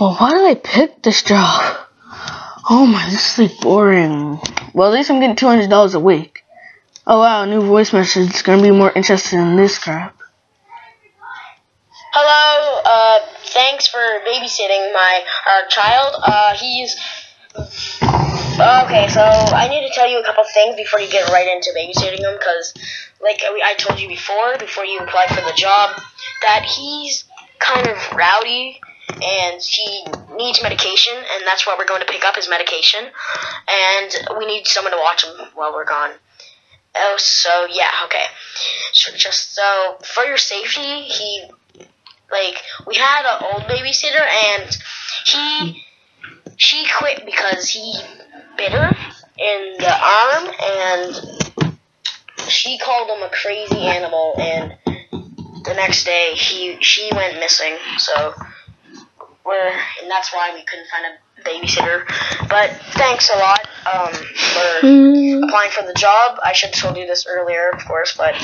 Well, why did I pick this job? Oh my, this is like boring. Well, at least I'm getting two hundred dollars a week. Oh wow, new voice message. It's gonna be more interested in this crap. Hello, uh, thanks for babysitting my uh, child. Uh, he's. Okay, so I need to tell you a couple things before you get right into babysitting him, because, like I told you before, before you apply for the job, that he's kind of rowdy and he needs medication, and that's why we're going to pick up his medication, and we need someone to watch him while we're gone. Oh, so yeah, okay. So just so for your safety, he like we had an old babysitter, and he she quit because he bit her in the arm, and she called him a crazy animal, and the next day he she went missing. So we're and that's why we couldn't find a babysitter. But thanks a lot um, for applying for the job. I should have told you this earlier, of course, but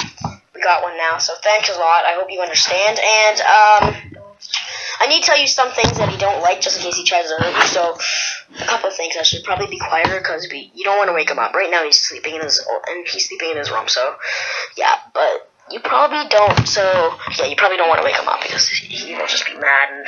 we got one now. So thanks a lot. I hope you understand. And um, I need to tell you some things that he don't like, just in case he tries to hurt me. So a couple of things. I should probably be quieter because you don't want to wake him up. Right now he's sleeping in his and he's sleeping in his room. So yeah, but you probably don't. So yeah, you probably don't want to wake him up because he will just be mad and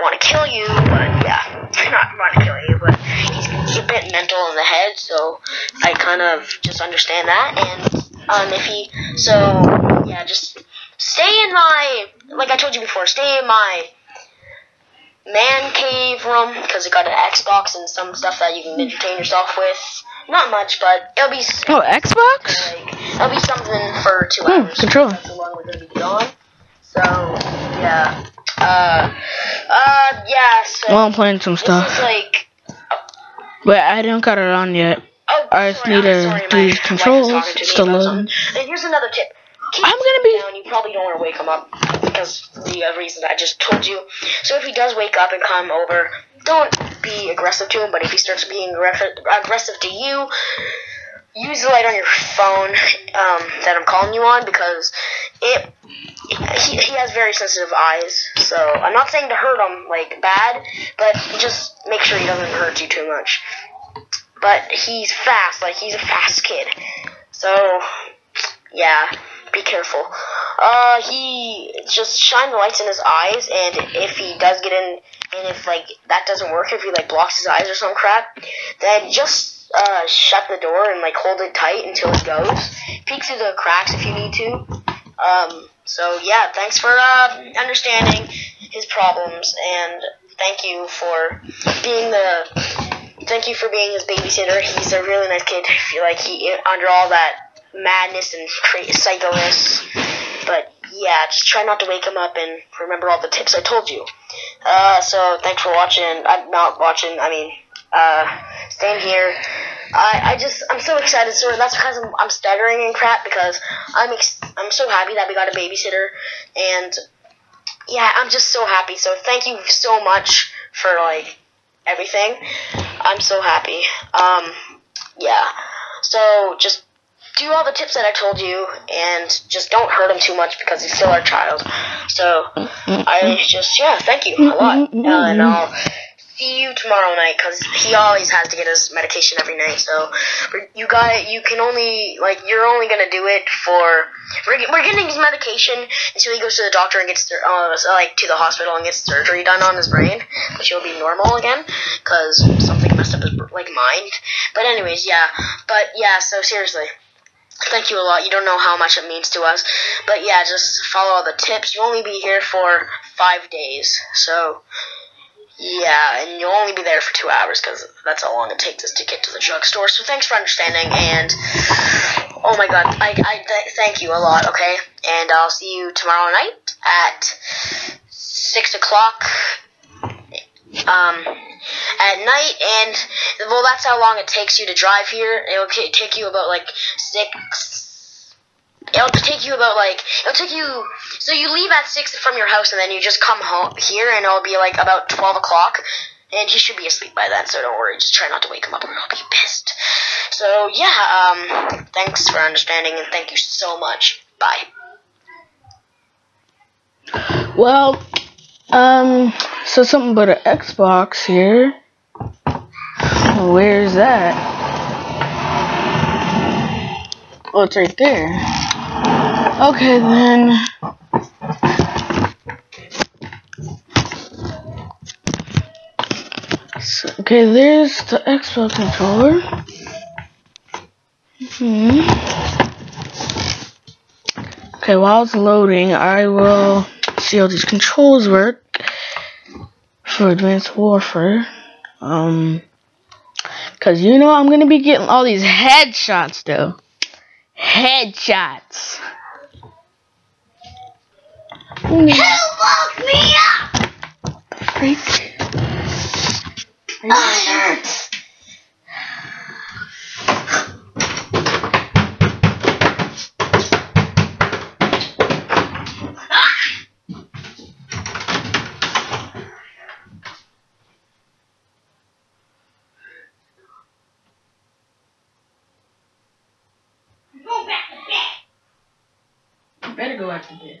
want to kill you. But yeah, not want to kill you, but he's, he's a bit mental in the head. So I kind of just understand that. And um, if he so yeah, just stay in my like I told you before. Stay in my man cave room because it got an Xbox and some stuff that you can entertain yourself with. Not much, but it'll be. Oh, Xbox? Like, it'll be something for two Hmm, hours. controller. That's how long we're gonna be gone. So yeah. Uh, uh, yeah. So Well, I'm playing some stuff, like. but I don't got it on yet. Oh, I just sorry, need to sorry, do my these controls. me Still loading. And here's another tip. Keep I'm gonna be- down. You probably don't want to wake him up because the uh, reasons I just told you. So if he does wake up and come over, don't be aggressive to him. But if he starts being aggressive, aggressive to you, use the light on your phone um, that I'm calling you on because it. He, he has very sensitive eyes, so I'm not saying to hurt him like bad, but just make sure he doesn't hurt you too much. But he's fast, like he's a fast kid. So yeah, be careful. Uh, he just shine the lights in his eyes, and if he does get in, and if like that doesn't work, if he like blocks his eyes or some crap, then just uh shut the door and like hold it tight until it goes. Peek through the cracks if you need to. Um, so yeah, thanks for uh understanding his problems, and thank you for being the. Thank you for being his babysitter. He's a really nice kid. I feel like he under all that madness and cra- psychoness. But yeah, just try not to wake him up and remember all the tips I told you. Uh, so thanks for watching. I'm not watching. I mean, uh, staying here. I, I just I'm so excited. So that's because I'm, I'm stuttering and crap because I'm ex- I'm so happy that we got a babysitter and yeah, I'm just so happy. So thank you so much for like everything. I'm so happy. Um, yeah. So just do all the tips that I told you, and just don't hurt him too much because he's still our child. So I just yeah, thank you a lot, uh, and I'll see you tomorrow night because he always has to get his medication every night. So you got you can only like you're only gonna do it for we're, we're getting his medication until he goes to the doctor and gets uh, like to the hospital and gets surgery done on his brain, which he'll be normal again because something messed up his like mind. But anyways, yeah. But yeah, so seriously. Thank you a lot. You don't know how much it means to us. But yeah, just follow all the tips. You'll only be here for five days. So, yeah, and you'll only be there for two hours because that's how long it takes us to get to the drugstore. So thanks for understanding. And, oh my god, I, I th- thank you a lot, okay? And I'll see you tomorrow night at 6 o'clock um, at night, and well, that's how long it takes you to drive here. It'll take you about like six. It'll take you about like it'll take you. So you leave at six from your house, and then you just come home here, and it'll be like about twelve o'clock. And he should be asleep by then, so don't worry. Just try not to wake him up, or he'll be pissed. So yeah, um, thanks for understanding, and thank you so much. Bye. Well, um, So something about an Xbox here. Where's that? Oh, it's right there. Okay, then. So, okay, there's the Xbox controller. Hmm. Okay, while it's loading, I will see how these controls work for Advanced Warfare. Um, cause you know I'm gonna be getting all these headshots though. Headshots. Who woke me up? Freak. Oh, Go back to bed. You better go back to bed.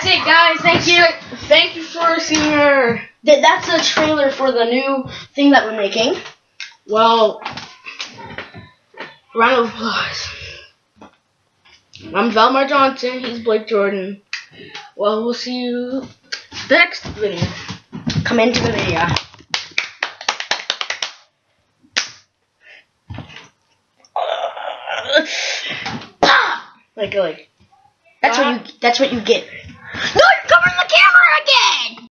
that's it, guys. Thank you. Thank you for seeing her. th- that's a trailer for the new thing that we're making. Well, round of applause. I'm Valmar Johnson. He's Blake Jordan. Well, we'll see you next video. Come into the video. Like, like. That's what you. That's what you get. No, you're covering the camera again.